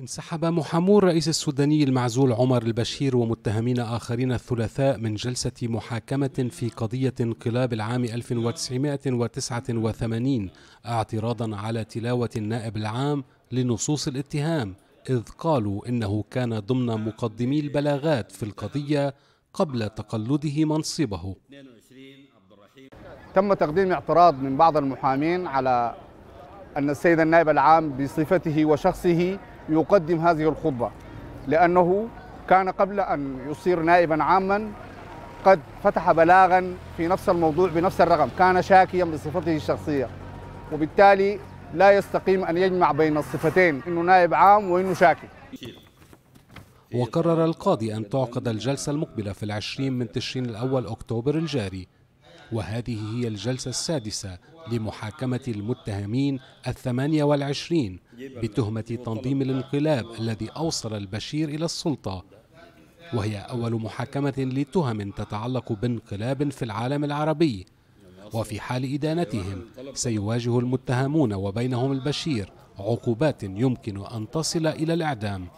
انسحب محامو الرئيس السوداني المعزول عمر البشير ومتهمين آخرين الثلاثاء من جلسة محاكمة في قضية انقلاب العام 1989 اعتراضا على تلاوة النائب العام لنصوص الاتهام إذ قالوا إنه كان ضمن مقدمي البلاغات في القضية قبل تقلده منصبه. تم تقديم اعتراض من بعض المحامين على أن السيد النائب العام بصفته وشخصه يقدم هذه الخطبة لأنه كان قبل أن يصير نائبا عاما قد فتح بلاغا في نفس الموضوع بنفس الرقم كان شاكيا بصفته الشخصية وبالتالي لا يستقيم أن يجمع بين الصفتين إنه نائب عام وإنه شاكي. وقرر القاضي أن تعقد الجلسة المقبلة في العشرين من تشرين الأول أكتوبر الجاري. وهذه هي الجلسة السادسة لمحاكمة المتهمين الثمانية والعشرين بتهمة تنظيم الانقلاب الذي أوصل البشير إلى السلطة. وهي أول محاكمة لتهم تتعلق بانقلاب في العالم العربي. وفي حال إدانتهم سيواجه المتهمون وبينهم البشير عقوبات يمكن أن تصل إلى الإعدام.